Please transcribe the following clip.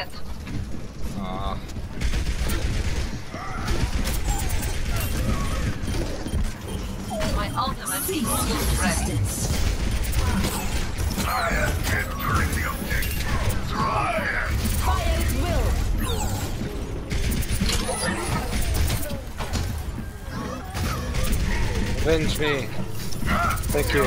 yet. Ah. My ultimate is almost ready. I am entering the objective. Try and Fire at will. Avenge me. Thank you.